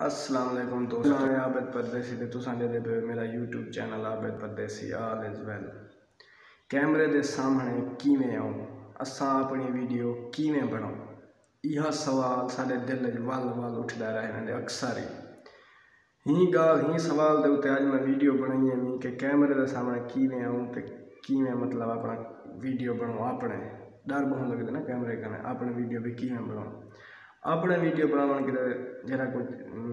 Assalamualaikum दोस्तों मैं आबिद परदेसी ਤੇ ਤੁਸੀਂ ਦੇ ਦੇਵੇ ਮੇਰਾ YouTube channel Abid Pardesi all is well. ਕੈਮਰੇ ਦੇ ਸਾਹਮਣੇ ਕਿਵੇਂ ਆਉ ਅਸਾਂ ਆਪਣੀ ਵੀਡੀਓ ਕਿਵੇਂ ਬਣਾਉ ਇਹ ਸਵਾਲ ਸਾਡੇ ਦਿਲ ਵਿੱਚ ਵੱਲ-ਵੱਲ ਉੱਠਦਾ ਰਹਿੰਦਾ ਅਕਸਰ ਹੀ। ਗੱਲ ਗਾਲ, ਹੀ ਸਵਾਲ ਦੇ ਉੱਤੇ ਅੱਜ ਮੈਂ ਵੀਡੀਓ ਬਣਾਈ ਹੈ ਮੈਂ ਕਿ ਕੈਮਰੇ ਦੇ ਸਾਹਮਣੇ ਕਿਵੇਂ ਆਉ ਤੇ ਕਿਵੇਂ ਮਤਲਬ ਆਪਣਾ ਵੀਡੀਓ ਬਣਾਉ ਆਪਣੇ। ਡਰ ਬਹੁਤ ਲੱਗਦਾ ਨਾ ਕੈਮਰੇ ਕਰਨਾ, ਆਪਣੇ ਵੀਡੀਓ ਵੀ ਕਿਵੇਂ ਬਣਾਉ। अपने वीडियो के लिए जरा कोई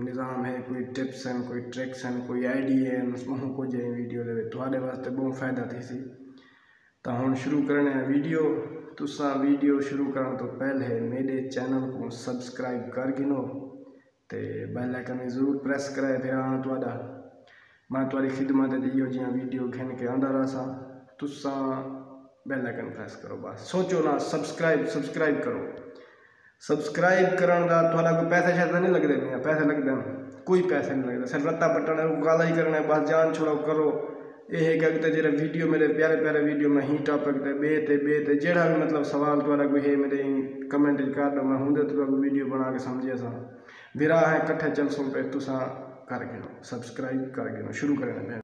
निज़ाम है, कोई टिप्स हैं, कोई ट्रिक्स हैं, कोई आईडी है उसमें कुछ है वीडियो दे थोड़े वास्ते बहुत फ़ायदा थी सी तो हम शुरू करने हैं वीडियो। तुसा वीडियो शुरू करने तो पहले मेरे चैनल को सब्सक्राइब कर गिनो तो बेल आइकन ज़रूर प्रेस कराए। फिर हाँ मैं थोड़ी खिदमत इो जी वीडियो घिन के आंदा रहा सा। तुसा बेल प्रेस करो बस। सोचो ना, सब्सक्राइब सब्सक्राइब करो। ਸਬਸਕ੍ਰਾਈਬ ਕਰਨ ਦਾ ਤੁਹਾਡਾ ਕੋਈ ਪੈਸੇ ਸ਼ਰਦਾ ਨਹੀਂ ਲੱਗਦੇ ਪਈਆਂ ਪੈਸੇ ਲੱਗਦੇ। ਨੇ ਕੋਈ ਪੈਸੇ ਨਹੀਂ ਲੱਗਦੇ। ਸਿਰਫ ਰੱਤਾ ਪਟਣਾ ਗਾਲਾ ਹੀ ਕਰਨਾ, ਬਸ ਜਾਨ ਛੋੜੋ ਕਰੋ। ਇਹ ਕਿ ਕਵਿਤਾ ਜਿਹੜਾ ਵੀਡੀਓ ਮੇਰੇ ਪਿਆਰੇ ਪਿਆਰੇ ਵੀਡੀਓ ਮੈਂ ਹੀ ਟਾਪਿਕ ਤੇ, ਬੇ ਤੇ ਬੇ ਤੇ, ਜਿਹੜਾ ਵੀ ਮਤਲਬ ਸਵਾਲ ਤੁਹਾਡਾ ਕੋਈ ਹੈ, ਮੇਰੇ ਕਮੈਂਟ ਕਰ ਦੋ ਮੈਂ ਹੁੰਦੇ ਤੁਹਾਨੂੰ ਵੀਡੀਓ ਬਣਾ ਕੇ ਸਮਝਿਆ ਸਾਂ। ਵਿਰਾ ਹੈ, ਇਕੱਠੇ ਚੱਲ ਸੁਣ ਪਏ, ਤੁਸੀਂ ਕਰਕੇ ਨੋ ਸਬਸਕ੍ਰਾਈਬ ਕਰਕੇ ਸ਼ੁਰੂ ਕਰਨਾ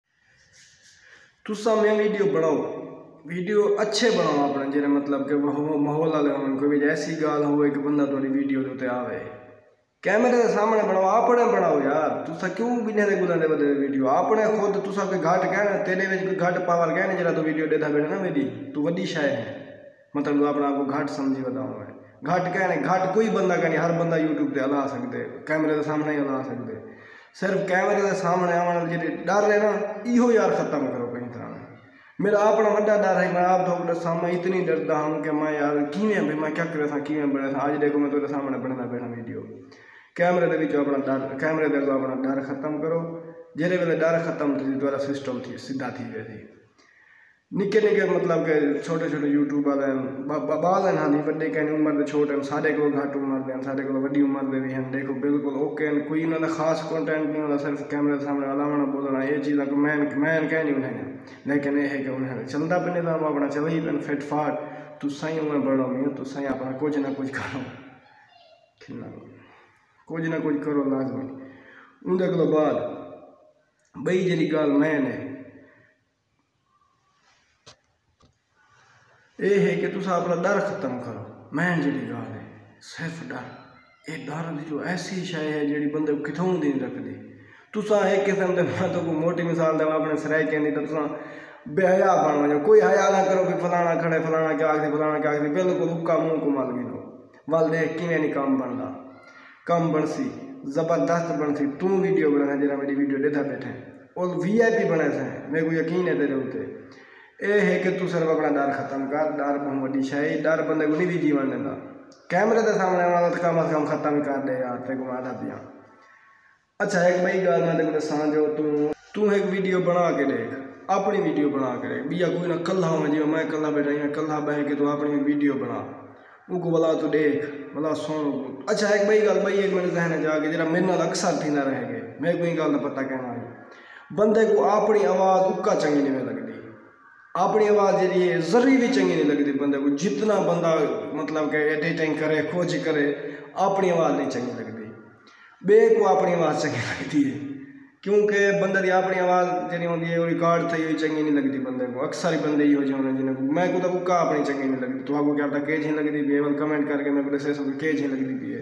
ਤੁਸੀਂ ਮੈਂ ਵੀਡੀਓ ਬਣਾਓ। वीडियो अच्छे बनाओ अपने जो मतलब कि माहौल वाले हो कोई भी ऐसी गाल हो कि बंदा थोड़ी वीडियो के उत्ते आवे कैमरे के सामने बनाओ अपने बनाओ यार तुसा क्यों बिने दे गुलां दे बदले वीडियो अपने खुद तुसा कोई घाट कहना तेरे में कोई घाट पावर कहना जरा तू वीडियो देता बैठे ना मेरी तू वड्डी शाय है मतलब तू अपना आपको घाट समझी बताऊँ मैं घाट कहने घाट कोई बंदा कहनी हर बंदा यूट्यूब से हला सकते कैमरे के सामने ही हला सकते सिर्फ़ कैमरे के सामने आने जो डर है ना इहो यार खत्म करो कहीं तरह मेरा अपना वा डर है, मैं आप तो सामने इतनी डरता हूँ कि मैं यार किमें भी मैं क्या करे, था किमें बने था। देखो मैं तेरे सामने बनना बैठा वीडियो। कैमरे के अपना डर, कैमरे के अपना डर खत्म करो। जेरे वे डर खत्म थी तो सिस्टम थी सीधा थी वे थी। निक्के निक्के मतलब के छोटे छोटे यूट्यूब वाले बाल हैं हाँ वे कहीं उम्र के छोटे हैं साढ़े को घट उम्र के साढ़े को वही उम्र के भी हैं, देखो, बिल्कुल ओके हैं, कोई उन्होंने खास कंटेंट नहीं होता, सिर्फ़ कैमरे सामने अलावना बोलना, ये चीज़ को मैन मैन कह नहीं उन्हें लेकिन यह है कि उन्हें चलता भी निज़ाम अपना चल ही पेन फिट फाट तू सही उम्र बढ़ो मैं तू सही अपना कुछ ना कुछ करो कुछ ना कुछ करो, लाजमी। उनके को बाद बई जी गल मैन है ये है कि तुम अपना डर खत्म करो। मैन जी गल है, सिर्फ़ डर। ये डर जो ऐसी शय है जी बंदे को कितों दी रखती तुसा एक किस्म के मैं तो मोटी मिसाल देव, अपने सराय कहनी तो तुसा बेहया बन वजो कोई हया ना करो कि फलाना खड़े फलाना क्या आखिर फलाना क्या आखिर बिल्कुल उक्का मुँह को गिनो वल देख किमें नहीं काम बनता कम बनसी, ज़बरदस्त बनसी। तू वीडियो बना जरा मेरी वीडियो देता बैठे। और वी आई पी बने से मेरे को यकीन है तेरे उत्ते यह है कि तू सिर्फ़ अपना डर खत्म कर डर बहुत बड़ी એ डर બંદે को नहीं જીવન ના કેમ कैमरे के सामने આવણા તો કમ કમ ખતમ કર દે યાર, તે ગુમા દા પિયા अच्छा एक बी गल मैं तेरे दसा जो तू तू एक वीडियो बना के देख अपनी वीडियो बना के देख बिया कोई ना कला हो जीवन मैं कल्ला बैठा ही कल्ला बह के तू अपनी वीडियो बना उनको भला तू देख भला सुन अच्छा एक भाई गल भाई एक मेरे जहन जाके जरा मेरे ना अक्सर थी ना रह गए मैं कोई गल पता कहना बंदे को अपनी आवाज़ उक्का चंगी नहीं लगे अपनी आवाज़ जी जरी भी चंगी नहीं लगती बंदे को। जितना बंदा मतलब कि एडिटिंग करे, खोज करे, अपनी आवाज़ नहीं चंगी लगती। बे को अपनी आवाज़ चंगी लगती है। क्योंकि बंदे की अपनी आवाज़ जी होती है रिकॉर्ड थी हुई चंगी नहीं लगती बंदे को। अक्सर ही बंदे हो जाने जिन्हें मैं को तो कुका अपनी चंगी नहीं लगती। तो आपको क्या पता केज ही लगती भी है? कमेंट करके मैं को दसे सो केज ही लगती भी है?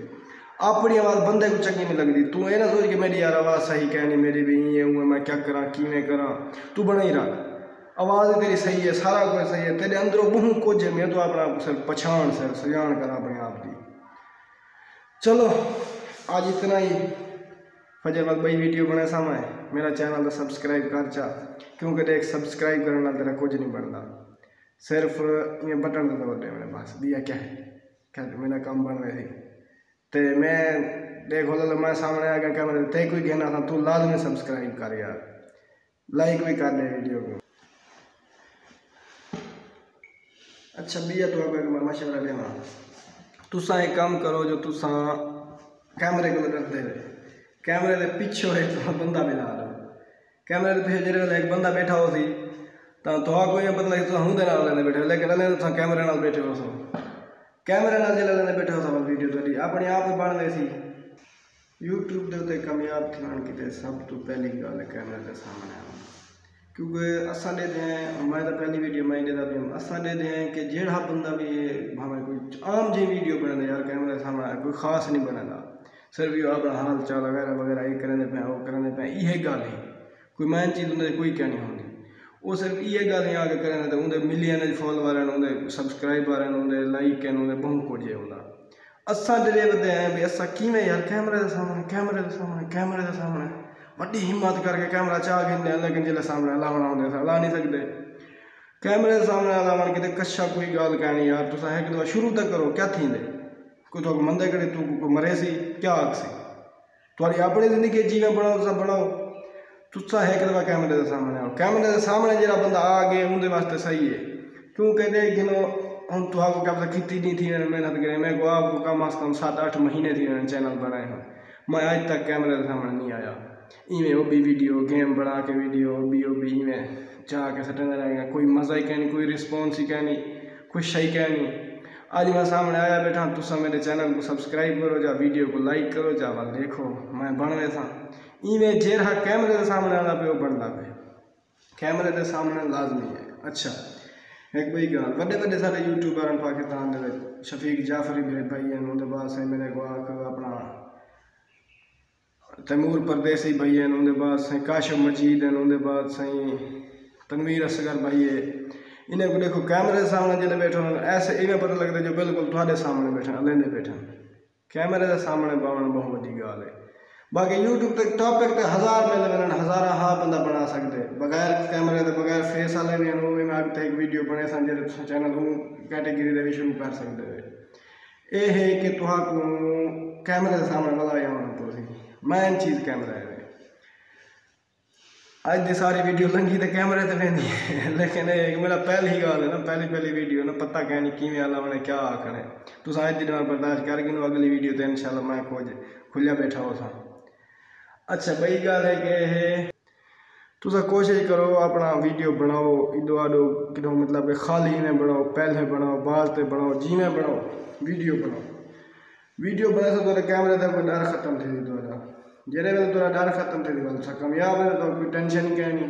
अपनी आवाज़ बंदे को चंगी नहीं लगती। तू ये ना सोच कि मेरी यार आवाज़ सही कहनी मेरी भी ये हूँ मैं क्या करा कि करा? तू ही रख। आवाज़ तेरी सही है, सारा कुछ सही है। तेरे अंदरों बहु कुछ है मैं तो अपना सिर्फ़ पछाण सिर सजान कर अपने आप की चलो, आज इतना ही। फजर वक्त बई वीडियो बने समय मेरा चैनल तो सब्सक्राइब कर चा, क्योंकि देख सब्सक्राइब करना तेरा कुछ नहीं बनता सिर्फ़ ये बटन तो दबाते मेरे पास, दिया क्या है? क्या मेरा काम बन रहे थे तो मैं देखो लो मैं सामने आ गया कैमरे ते कोई कहना था, तू लाजमी सब्सक्राइब कर यार। लाइक भी कर दे वीडियो को। अच्छा बीजा तो पर देना वाला तुसा एक काम करो, जो तुसा कैमरे को करते कैमरे के पिछो एक बंदा मिला दो। कैमरे के पिछले जेरे मतलब एक बंदा बैठा हो सी तो तुआ कोई पता लगे हूँ लेने बैठे हो, लेकिन लेने कैमरे ना बैठे हो सो कैमरे ना जेले लेने बैठे हो सब, वीडियो थोड़ी अपने आप बन गए यूट्यूब के उत्ते कामयाब थियण सब तो पहली गल कैमरे के सामने। आना ਕਿਉਂਕਿ ਅਸਾਂ ਦੇ ਦੇ ਮੈਂ ਤਾਂ ਪਹਿਲੀ ਵੀਡੀਓ ਮੈਂ ਇਹਦਾ ਵੀ ਅਸਾਂ ਦੇ ਦੇ ਕਿ ਜਿਹੜਾ ਬੰਦਾ ਵੀ ਭਾਵੇਂ ਕੋਈ ਆਮ ਜੀ ਵੀਡੀਓ ਬਣਾਉਂਦਾ ਯਾਰ ਕੈਮਰੇ ਦੇ ਸਾਹਮਣੇ ਕੋਈ ਖਾਸ ਨਹੀਂ ਬਣਾਉਂਦਾ ਸਿਰਫ ਇਹ ਆਪਣਾ ਹਾਲ ਚਾਲ ਵਗੈਰਾ ਵਗੈਰਾ ਇਹ ਕਰਨ ਦੇ ਪਏ ਉਹ ਕਰਨ ਦੇ ਪਏ ਇਹ ਗੱਲ ਹੈ ਕੋਈ ਮੈਂ ਚੀਜ਼ ਉਹਦੇ ਕੋਈ ਕਹਿਣੀ ਹੁੰਦੀ ਉਹ ਸਿਰਫ ਇਹ ਗੱਲ ਆ ਕੇ ਕਰਨ ਤੇ ਉਹਦੇ ਮਿਲੀਅਨ ਦੇ ਫੋਲੋਵਰ ਹਨ ਉਹਦੇ ਸਬਸਕ੍ਰਾਈਬਰ ਹਨ ਉਹਦੇ ਲਾਈਕ ਹਨ ਉਹਦੇ ਬਹੁਤ ਕੁਝ ਹੁੰਦਾ ਅਸਾਂ ਡਿਲੀਵਰਦੇ ਆਂ ਵੀ ਅਸਾਂ ਕਿਵੇਂ ਯਾਰ ਕੈਮਰੇ ਦੇ ਸਾਹਮਣੇ ਕੈਮਰੇ ਦੇ ਸਾਹਮਣੇ ਕੈਮਰੇ ਦੇ ਸਾਹਮਣੇ ਵੱਡੀ ਹਿੰਮਤ ਕਰਕੇ ਕੈਮਰਾ ਚਾਹ ਗਿੰਦੇ ਲੇਕਿਨ ਜਿਹੜੇ ਸਾਹਮਣੇ ਲਾਉਣਾ ਹੁੰਦੇ ਸਾ ਲਾ ਨਹੀਂ ਸਕਦੇ ਕੈਮਰੇ ਦੇ ਸਾਹਮਣੇ ਲਾਵਣ ਕਿਤੇ ਕੱਛਾ ਕੋਈ ਗੱਲ ਕਹਿਣੀ ਯਾਰ ਤੁਸੀਂ ਹੈ ਕਿ ਸ਼ੁਰੂ ਤੱਕ ਕਰੋ ਕਿਆ ਥੀਂਦੇ ਕੋਈ तो मंदे करे तू को मरे सी क्या आग सी तुम्हारी अपनी जिंदगी जिवें बनाओ तुस बनाओ तुसा है कि कैमरे के सामने आओ कैमरे के सामने जो बंदा आ गया उनके वास्ते सही है क्यों कहते गिनो हम तो आपको क्या पता खेती नहीं थी मेहनत करें मैं को आपको कम अज कम सात आठ महीने थी चैनल बनाए हैं मैं आज तक कैमरे के सामने नहीं आया इवें वो भी वीडियो, गेम बना के वीडियो बी ओ बी इवें जाके सटने रहेगा कोई मज़ा ही कहनी कोई रिस्पॉन्स ही कहनी कोई सही कहनी आज मैं सामने आया बैठा, तुसा मेरे चैनल को सब्सक्राइब करो, जा वीडियो को लाइक करो, जा वाल देखो, मैं बनवे सा। इवें जेरा कैमरे के सामने आना पे बनता पे। कैमरे के सामने लाजमी है अच्छा एक बई गल वे वे सारे यूट्यूबर हैं पाकिस्तान के शफीक जाफरी मेरे भाई हैं उनके बाद मेरे को अपना तैमूर परदेसी भाई हैं उनके बाद से काशिफ मजीद हैं उनके बाद सही तनवीर असगर भाई है इन्हें को देखो कैमरे के सामने ज़िले बैठे हो ऐसे इन्हें पता लगता जो बिल्कुल थोड़े सामने बैठे अलेंदे बैठे कैमरे के सामने पावन बहुत बड़ी गल है बाकी यूट्यूब तक टॉपिक तो हज़ार मिल गए हज़ार हा बंदा बना सकते बगैर कैमरे के बगैर फेस वाले भी हैं मैं अग एक वीडियो बने सन जो चैनल कैटेगरी के भी शुरू कर सकते हो ये है कि तुम कैमरे के सामने बुलाया होना तुम मैन चीज़ कैमरा है आज दी सारी वीडियो लंघी तो कैमरे तो पहनी है लेकिन एक मेरा पहली गल है ना, पहली पहली वीडियो ना, पता कह नहीं किमें आला उन्हें क्या आखने तुम अज दिन बर्दाश्त कर गए अगली वीडियो तो इनशाला मैं कुछ खुलिया बैठा हो सा अच्छा बई गल है कि यह तुस कोशिश करो अपना वीडियो बनाओ इधो आडो मतलब कि मतलब खाली में बनाओ, पहले बनाओ बाल से बनाओ जीवें बनाओ, वीडियो बनाओ। वीडियो बनाए तो कैमरे का कोई डर खत्म थे दो जेरे वेले तोरा डर खत्म थी थी या सां कामयाबु कोई टेंशन कंहिं